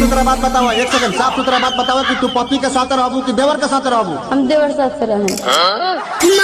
सुथरा बात बताओ एक सेकंड साफ़ सुथरा बात बताओ कि तू पति के साथ रहू कि देवर के साथ रहू हम देवर साथ रहे